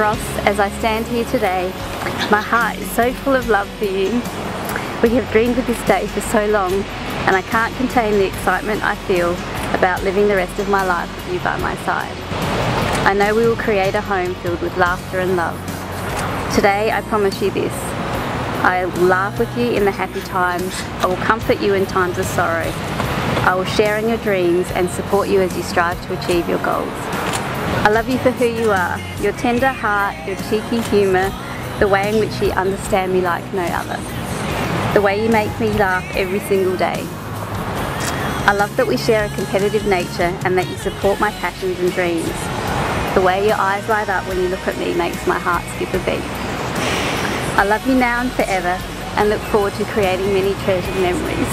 Ross, as I stand here today, my heart is so full of love for you. We have dreamed of this day for so long and I can't contain the excitement I feel about living the rest of my life with you by my side. I know we will create a home filled with laughter and love. Today I promise you this. I will laugh with you in the happy times. I will comfort you in times of sorrow. I will share in your dreams and support you as you strive to achieve your goals. I love you for who you are, your tender heart, your cheeky humour, the way in which you understand me like no other. The way you make me laugh every single day. I love that we share a competitive nature and that you support my passions and dreams. The way your eyes light up when you look at me makes my heart skip a beat. I love you now and forever and look forward to creating many treasured memories.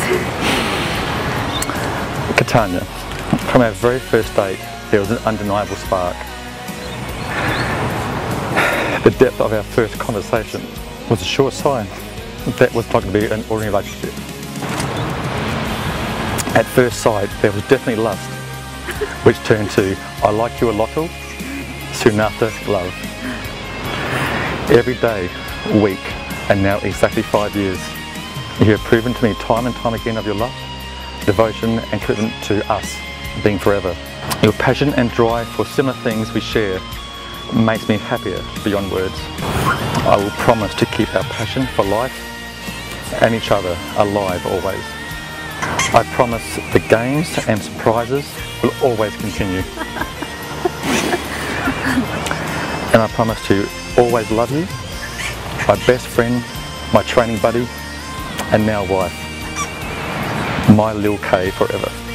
Katanya, from our very first date, there was an undeniable spark. The depth of our first conversation was a sure sign that was not going to be an ordinary relationship. At first sight, there was definitely lust, which turned to I like you a lot, soon after love. Every day, week, and now exactly five years, you have proven to me time and time again of your love, devotion and commitment to us being forever. Your passion and drive for similar things we share makes me happier beyond words. I will promise to keep our passion for life and each other alive always. I promise the games and surprises will always continue. and I promise to always love you, my best friend, my training buddy, and now wife, my Lil K forever.